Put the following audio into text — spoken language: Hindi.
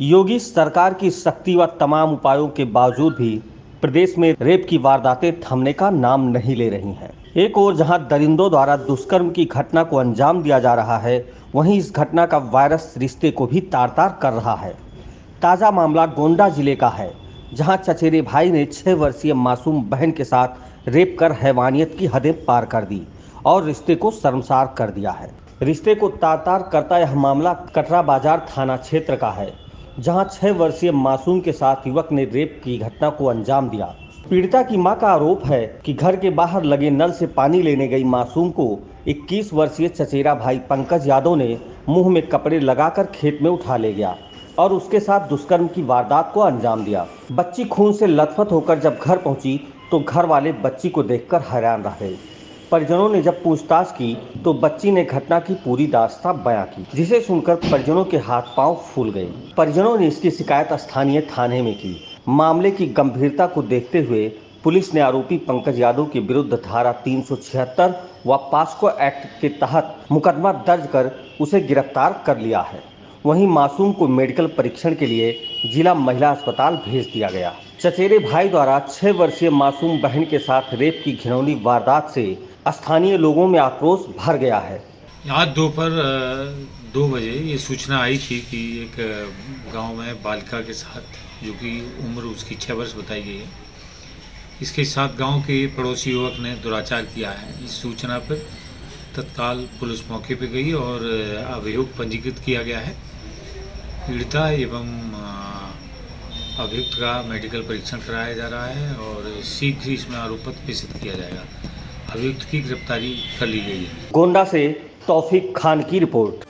योगी सरकार की सख्ती व तमाम उपायों के बावजूद भी प्रदेश में रेप की वारदातें थमने का नाम नहीं ले रही हैं। एक ओर जहाँ दरिंदों द्वारा दुष्कर्म की घटना को अंजाम दिया जा रहा है, वहीं इस घटना का वायरस रिश्ते को भी तार तार कर रहा है। ताज़ा मामला गोंडा ज़िले का है, जहाँ चचेरे भाई ने छह वर्षीय मासूम बहन के साथ रेप कर हैवानियत की हदें पार कर दी और रिश्ते को शर्मसार कर दिया है। रिश्ते को तार तार करता यह मामला कटरा बाज़ार थाना क्षेत्र का है। जहाँ छह वर्षीय मासूम के साथ युवक ने रेप की घटना को अंजाम दिया। पीड़िता की माँ का आरोप है कि घर के बाहर लगे नल से पानी लेने गई मासूम को 21 वर्षीय चचेरा भाई पंकज यादव ने मुँह में कपड़े लगाकर खेत में उठा ले गया और उसके साथ दुष्कर्म की वारदात को अंजाम दिया। बच्ची खून से लथपथ होकर जब घर पहुँची तो घर वाले बच्ची को देखकर हैरान रह गए। परिजनों ने जब पूछताछ की तो बच्ची ने घटना की पूरी दास्ता बयां की, जिसे सुनकर परिजनों के हाथ पाँव फूल गए। परिजनों ने इसकी शिकायत स्थानीय थाने में की। मामले की गंभीरता को देखते हुए पुलिस ने आरोपी पंकज यादव के विरुद्ध धारा 376 व पास्को एक्ट के तहत मुकदमा दर्ज कर उसे गिरफ़्तार कर लिया है। वहीं मासूम को मेडिकल परीक्षण के लिए जिला महिला अस्पताल भेज दिया गया। चचेरे भाई द्वारा छह वर्षीय मासूम बहन के साथ रेप की घिनौनी वारदात से स्थानीय लोगों में आक्रोश भर गया है। आज दोपहर दो बजे ये सूचना आई थी कि एक गाँव में बालिका के साथ, जो कि उम्र उसकी छः वर्ष बताई गई है, इसके साथ गाँव के पड़ोसी युवक ने दुराचार किया है। इस सूचना पर तत्काल पुलिस मौके पर गई और अभियोग पंजीकृत किया गया है। पीड़िता एवं अभियुक्त का मेडिकल परीक्षण कराया जा रहा है और शीघ्र इसमें आरोप पत्र प्रेषित किया जाएगा। अभियुक्त की गिरफ्तारी कर ली गई है। गोंडा से तौफीक खान की रिपोर्ट।